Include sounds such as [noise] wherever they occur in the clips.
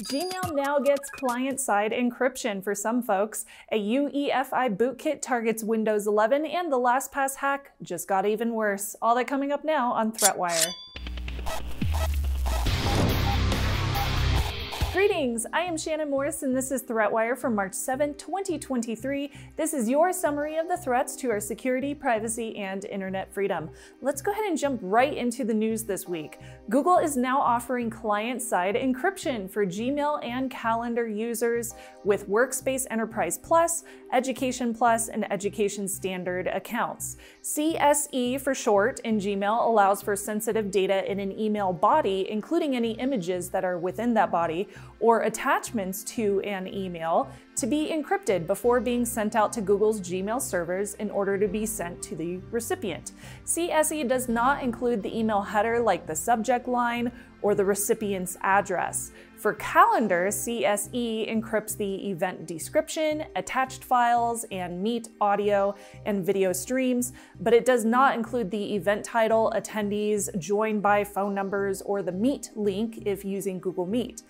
Gmail now gets client-side encryption for some folks. A UEFI bootkit targets Windows 11 and the LastPass hack just got even worse. All that coming up now on ThreatWire. Greetings, I am Shannon Morse and this is ThreatWire for March 7, 2023. This is your summary of the threats to our security, privacy, and internet freedom. Let's go ahead and jump right into the news this week. Google is now offering client-side encryption for Gmail and Calendar users with Workspace Enterprise Plus, Education Plus, and Education Standard accounts. CSE for short in Gmail allows for sensitive data in an email body, including any images that are within that body, or attachments to an email to be encrypted before being sent out to Google's Gmail servers in order to be sent to the recipient. CSE does not include the email header like the subject line or the recipient's address. For Calendar, CSE encrypts the event description, attached files, and Meet audio and video streams, but it does not include the event title, attendees, joined by phone numbers, or the Meet link if using Google Meet.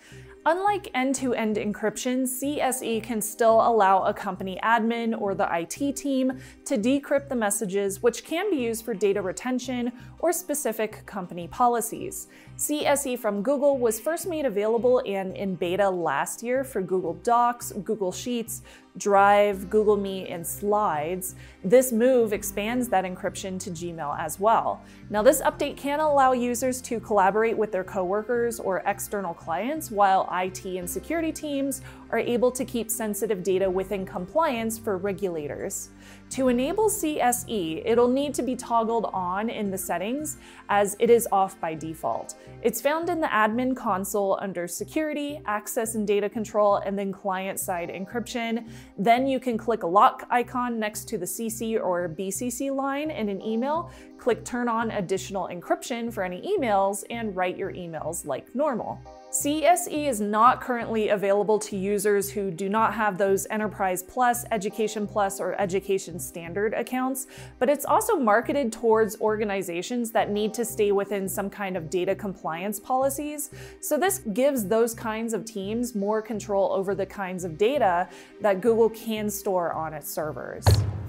Unlike end-to-end -end encryption, CSE can still allow a company admin or the IT team to decrypt the messages, which can be used for data retention or specific company policies. CSE from Google was first made available and in beta last year for Google Docs, Google Sheets, Drive, Google Meet, and Slides. This move expands that encryption to Gmail as well. Now this update can allow users to collaborate with their coworkers or external clients while IT and security teams are able to keep sensitive data within compliance for regulators. To enable CSE, it'll need to be toggled on in the settings as it is off by default. It's found in the admin console under security, access and data control, and then client-side encryption. Then you can click a lock icon next to the CC or BCC line in an email, click turn on additional encryption for any emails, and write your emails like normal. CSE is not currently available to users who do not have those Enterprise Plus, Education Plus, or Education Standard accounts, but it's also marketed towards organizations that need to stay within some kind of data compliance policies. So this gives those kinds of teams more control over the kinds of data that Google can store on its servers.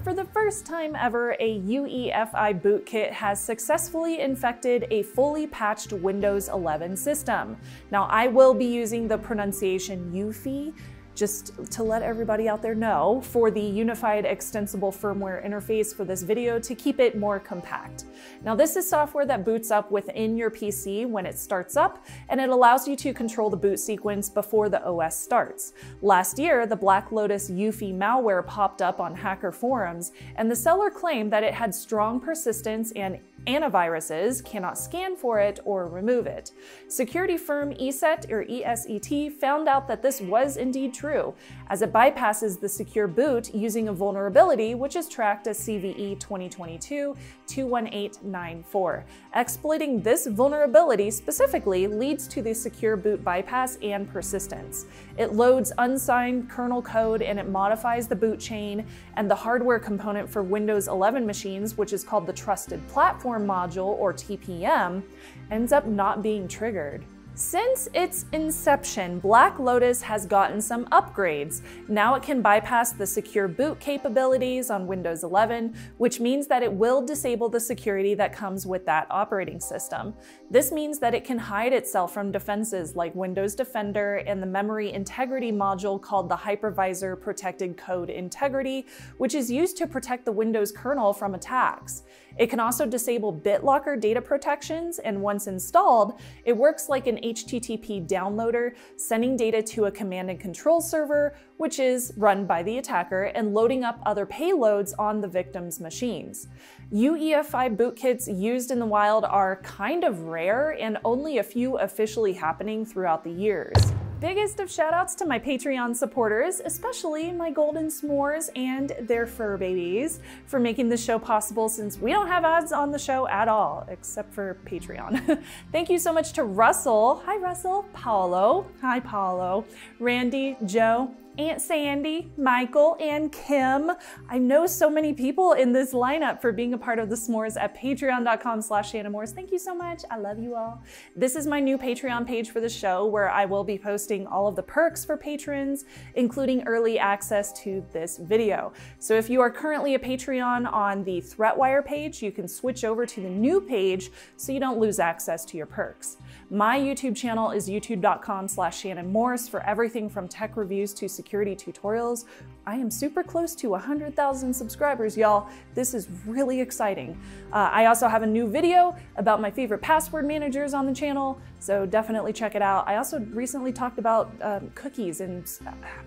For the first time ever, a UEFI bootkit has successfully infected a fully patched Windows 11 system. Now, I will be using the pronunciation UFI just to let everybody out there know, for the Unified Extensible Firmware Interface for this video to keep it more compact. Now this is software that boots up within your PC when it starts up, and it allows you to control the boot sequence before the OS starts. Last year, the Black Lotus UFI malware popped up on hacker forums, and the seller claimed that it had strong persistence and antiviruses cannot scan for it or remove it. Security firm ESET or ESET found out that this was indeed true, as it bypasses the secure boot using a vulnerability which is tracked as CVE 2022-21894. Exploiting this vulnerability specifically leads to the secure boot bypass and persistence. It loads unsigned kernel code and it modifies the boot chain and the hardware component for Windows 11 machines, which is called the Trusted Platform Module or TPM, ends up not being triggered. Since its inception, Black Lotus has gotten some upgrades. Now it can bypass the secure boot capabilities on Windows 11, which means that it will disable the security that comes with that operating system. This means that it can hide itself from defenses like Windows Defender and the memory integrity module called the Hypervisor Protected Code Integrity, which is used to protect the Windows kernel from attacks. It can also disable BitLocker data protections, and once installed, it works like an HTTP downloader, sending data to a command and control server, which is run by the attacker, and loading up other payloads on the victim's machines. UEFI bootkits used in the wild are kind of rare and only a few officially happening throughout the years. Biggest of shoutouts to my Patreon supporters, especially my golden s'mores and their fur babies, for making this show possible since we don't have ads on the show at all, except for Patreon. [laughs] Thank you so much to Russell. Hi, Russell. Paolo. Hi, Paolo. Randy, Joe, Aunt Sandy, Michael, and Kim. I know so many people in this lineup for being a part of the s'mores at patreon.com slash Morse. Thank you so much. I love you all. This is my new Patreon page for the show where I will be posting all of the perks for patrons, including early access to this video. So if you are currently a Patreon on the ThreatWire page, you can switch over to the new page so you don't lose access to your perks. My YouTube channel is youtube.com slash Shannon for everything from tech reviews to security tutorials. I am super close to 100,000 subscribers, y'all. This is really exciting. Uh, I also have a new video about my favorite password managers on the channel, so definitely check it out. I also recently talked about um, cookies and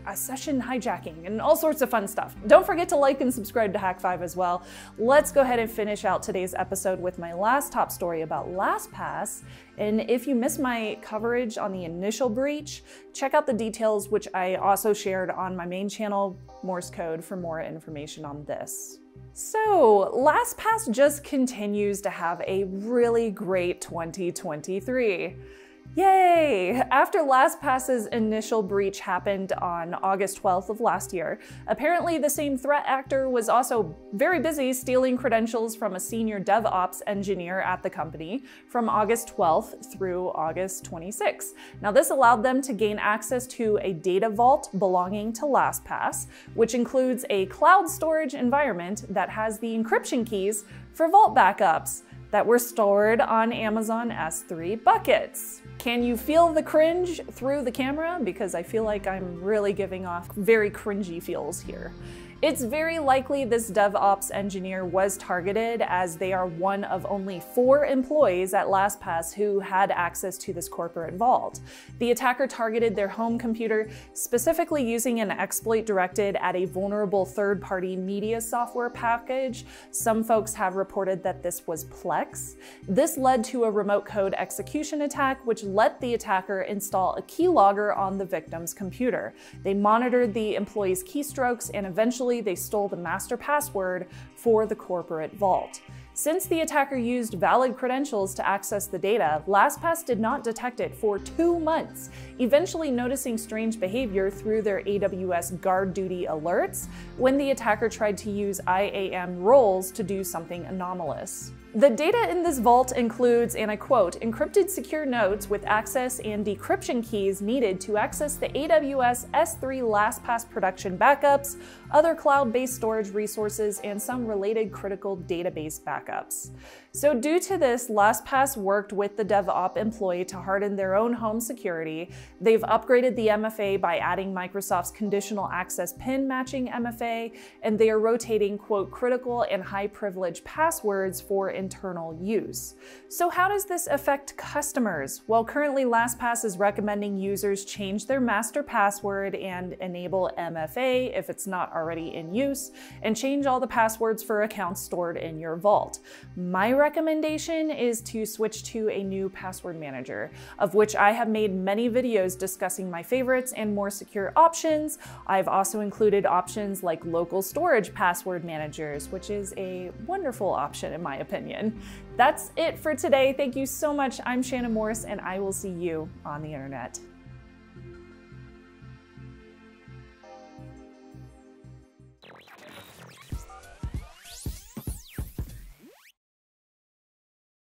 uh, session hijacking and all sorts of fun stuff. Don't forget to like and subscribe to Hak5 as well. Let's go ahead and finish out today's episode with my last top story about LastPass. And if you missed my coverage on the initial breach, check out the details, which I also shared on my main channel Morse code for more information on this. So, LastPass just continues to have a really great 2023. Yay! After LastPass's initial breach happened on August 12th of last year, apparently the same threat actor was also very busy stealing credentials from a senior DevOps engineer at the company from August 12th through August 26th. Now this allowed them to gain access to a data vault belonging to LastPass, which includes a cloud storage environment that has the encryption keys for vault backups that were stored on Amazon S3 buckets. Can you feel the cringe through the camera? Because I feel like I'm really giving off very cringy feels here. It's very likely this DevOps engineer was targeted as they are one of only four employees at LastPass who had access to this corporate vault. The attacker targeted their home computer, specifically using an exploit directed at a vulnerable third-party media software package. Some folks have reported that this was Plex. This led to a remote code execution attack, which let the attacker install a keylogger on the victim's computer. They monitored the employee's keystrokes and eventually they stole the master password for the corporate vault. Since the attacker used valid credentials to access the data, LastPass did not detect it for two months, eventually noticing strange behavior through their AWS GuardDuty alerts when the attacker tried to use IAM roles to do something anomalous. The data in this vault includes, and I quote, encrypted secure notes with access and decryption keys needed to access the AWS S3 LastPass production backups, other cloud-based storage resources, and some related critical database backups. So due to this, LastPass worked with the DevOps employee to harden their own home security. They've upgraded the MFA by adding Microsoft's conditional access pin matching MFA, and they are rotating, quote, critical and high privilege passwords for internal use. So how does this affect customers? Well, currently LastPass is recommending users change their master password and enable MFA if it's not already in use, and change all the passwords for accounts stored in your vault. My recommendation is to switch to a new password manager, of which I have made many videos discussing my favorites and more secure options. I've also included options like local storage password managers, which is a wonderful option in my opinion opinion. That's it for today. Thank you so much. I'm Shannon Morse, and I will see you on the internet.